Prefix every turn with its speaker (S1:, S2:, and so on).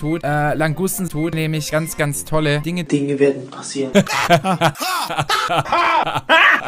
S1: Tod, äh, Langusten tut nämlich ganz, ganz tolle Dinge.
S2: Dinge werden passieren.